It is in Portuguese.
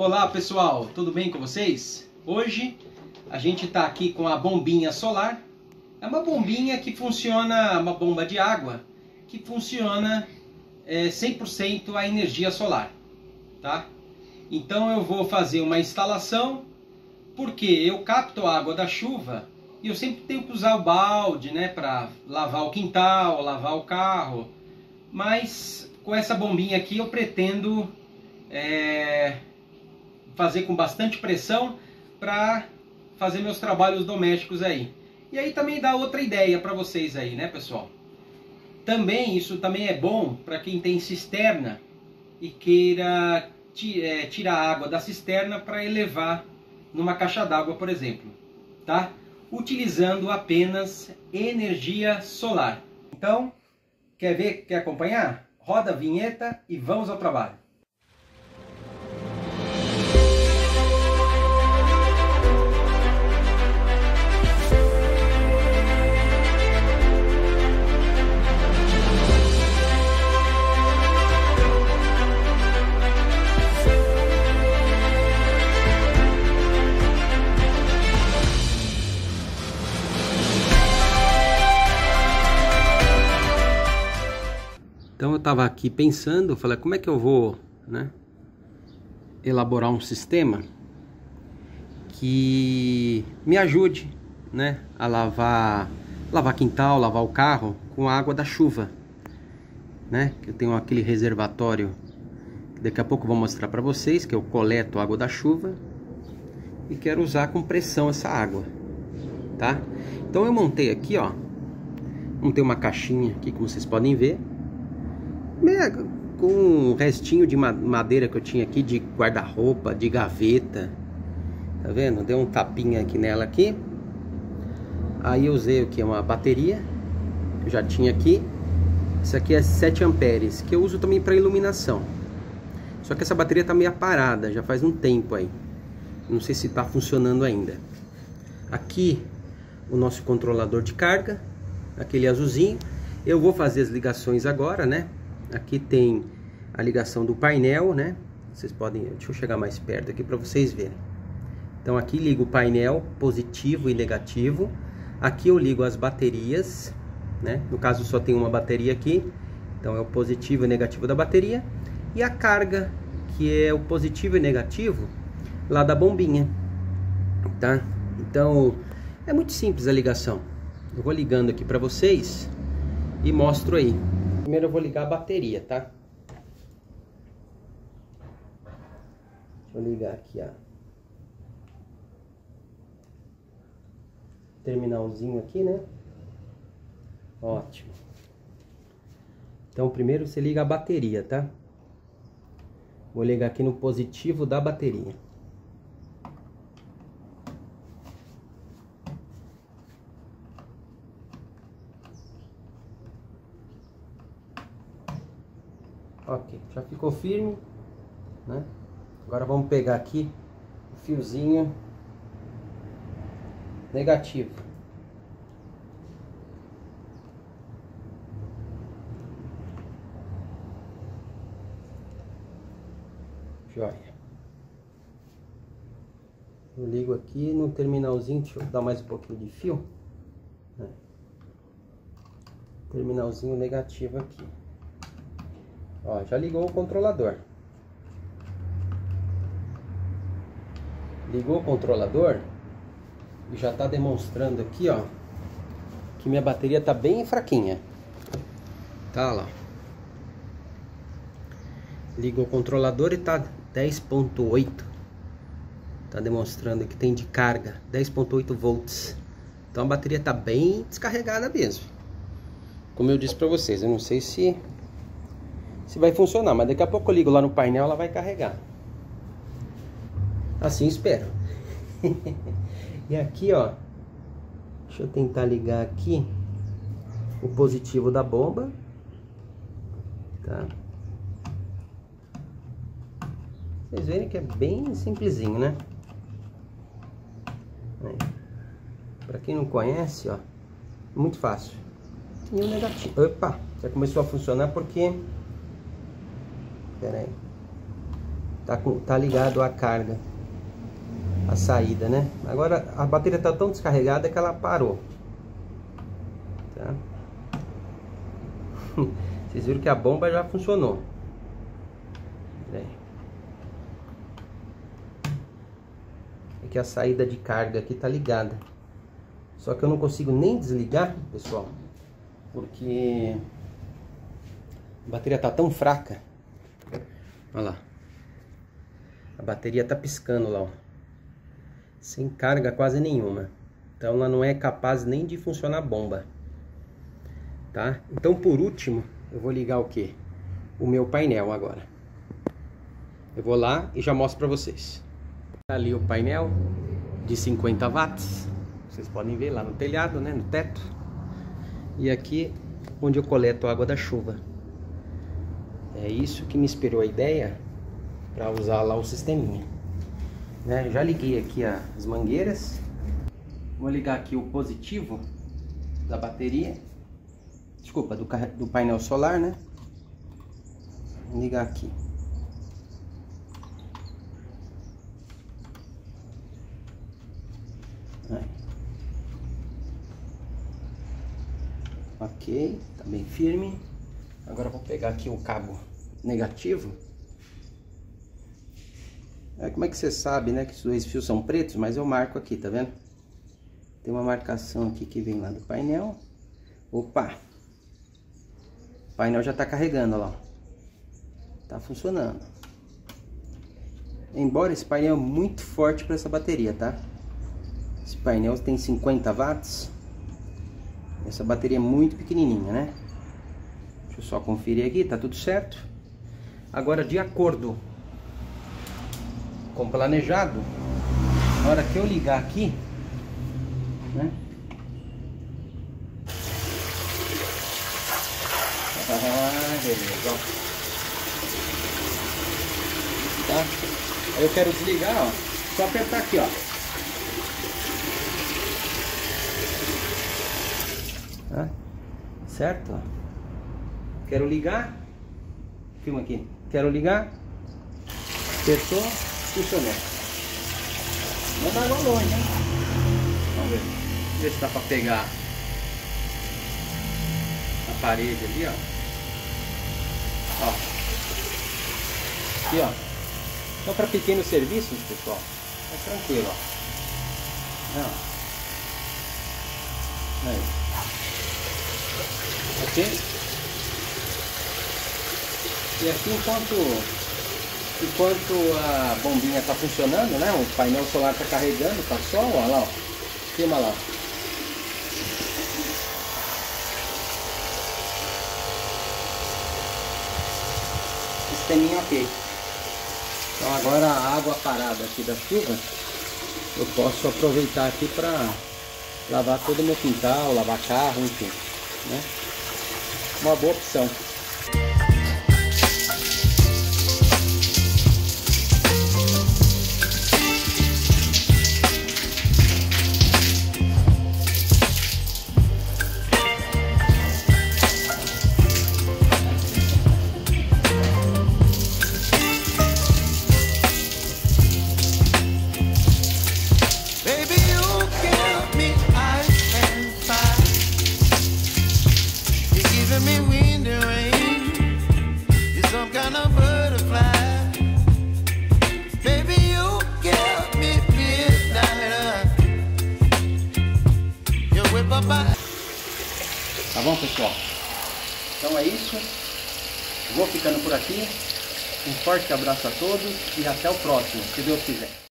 Olá pessoal, tudo bem com vocês? Hoje a gente está aqui com a bombinha solar. É uma bombinha que funciona, uma bomba de água que funciona é, 100% a energia solar, tá? Então eu vou fazer uma instalação porque eu capto a água da chuva e eu sempre tenho que usar o balde, né, para lavar o quintal, lavar o carro. Mas com essa bombinha aqui eu pretendo é, fazer com bastante pressão para fazer meus trabalhos domésticos aí. E aí também dá outra ideia para vocês aí, né, pessoal? Também isso também é bom para quem tem cisterna e queira é, tirar água da cisterna para elevar numa caixa d'água, por exemplo, tá? Utilizando apenas energia solar. Então, quer ver, quer acompanhar? Roda a vinheta e vamos ao trabalho. Estava aqui pensando, falei, como é que eu vou né, elaborar um sistema que me ajude né, a lavar, lavar quintal, lavar o carro com a água da chuva. Né? Eu tenho aquele reservatório que daqui a pouco eu vou mostrar para vocês, que eu coleto água da chuva e quero usar com pressão essa água, tá? Então eu montei aqui, ó, montei uma caixinha aqui, como vocês podem ver, com um restinho de madeira que eu tinha aqui de guarda-roupa, de gaveta. Tá vendo? Deu um tapinha aqui nela aqui. Aí eu usei aqui uma bateria que eu já tinha aqui. Isso aqui é 7 amperes, que eu uso também para iluminação. Só que essa bateria tá meio parada, já faz um tempo aí. Não sei se está funcionando ainda. Aqui o nosso controlador de carga, aquele azulzinho. Eu vou fazer as ligações agora, né? Aqui tem a ligação do painel, né? Vocês podem, deixa eu chegar mais perto aqui para vocês verem. Então aqui ligo o painel positivo e negativo. Aqui eu ligo as baterias, né? No caso só tem uma bateria aqui, então é o positivo e negativo da bateria. E a carga, que é o positivo e negativo lá da bombinha, tá? Então é muito simples a ligação. Eu vou ligando aqui para vocês e mostro aí. Primeiro eu vou ligar a bateria, tá? Deixa eu ligar aqui, ó. Terminalzinho aqui, né? Ótimo. Então primeiro você liga a bateria, tá? Vou ligar aqui no positivo da bateria. Ok, já ficou firme, né? Agora vamos pegar aqui o fiozinho negativo. Joia. Eu ligo aqui no terminalzinho, deixa eu dar mais um pouquinho de fio. Né? Terminalzinho negativo aqui. Ó, já ligou o controlador. Ligou o controlador e já está demonstrando aqui, ó, que minha bateria tá bem fraquinha. Tá lá. Ligou o controlador e tá 10.8. Tá demonstrando que tem de carga 10.8 volts. Então a bateria tá bem descarregada mesmo. Como eu disse para vocês, eu não sei se se vai funcionar, mas daqui a pouco eu ligo lá no painel, ela vai carregar. Assim espero. e aqui, ó, deixa eu tentar ligar aqui o positivo da bomba, tá? Vocês verem que é bem simplesinho, né? Para quem não conhece, ó, é muito fácil. E o negativo. Opa, já começou a funcionar porque Pera aí. tá, com, tá ligado a carga, a saída, né? Agora a bateria tá tão descarregada que ela parou. Tá? Vocês viram que a bomba já funcionou. É que a saída de carga aqui tá ligada. Só que eu não consigo nem desligar, pessoal, porque a bateria tá tão fraca. Olha lá. A bateria tá piscando lá, ó. Sem carga quase nenhuma. Então ela não é capaz nem de funcionar bomba. Tá? Então por último, eu vou ligar o que? O meu painel agora. Eu vou lá e já mostro para vocês. Tá ali o painel de 50 watts. Vocês podem ver lá no telhado, né, no teto. E aqui onde eu coleto a água da chuva. É isso que me inspirou a ideia para usar lá o sisteminha. Né? Já liguei aqui as mangueiras. Vou ligar aqui o positivo da bateria. Desculpa, do, do painel solar, né? Vou ligar aqui. Ok, tá bem firme. Agora vou pegar aqui o cabo negativo. É, como é que você sabe, né, que os dois fios são pretos? Mas eu marco aqui, tá vendo? Tem uma marcação aqui que vem lá do painel. Opa! O painel já tá carregando, olha lá. Tá funcionando. Embora esse painel é muito forte para essa bateria, tá? Esse painel tem 50 watts. Essa bateria é muito pequenininha, né? Deixa eu só conferir aqui, tá tudo certo. Agora, de acordo com planejado, na hora que eu ligar aqui, né? Ah, beleza, ó. Tá? Aí eu quero desligar, ó. Só apertar aqui, ó. Tá? Certo? Quero ligar. Filma aqui. Quero ligar. Apertou. Funcionou. Não dá igual longe, hein? Vamos ver. Ver se dá pra pegar a parede ali, ó. Ó. Aqui, ó. Então para pequenos serviços, pessoal, é tranquilo, ó. Não. Aí. Ok? E aqui enquanto, enquanto a bombinha está funcionando, né? O painel solar está carregando, tá sol, olha lá, ó. Filma lá. Sisteminha ok. Então agora a água parada aqui da chuva, eu posso aproveitar aqui para lavar todo o meu quintal, lavar carro, enfim. Né? Uma boa opção. Bom, pessoal? Então é isso. Vou ficando por aqui. Um forte abraço a todos e até o próximo, se Deus quiser.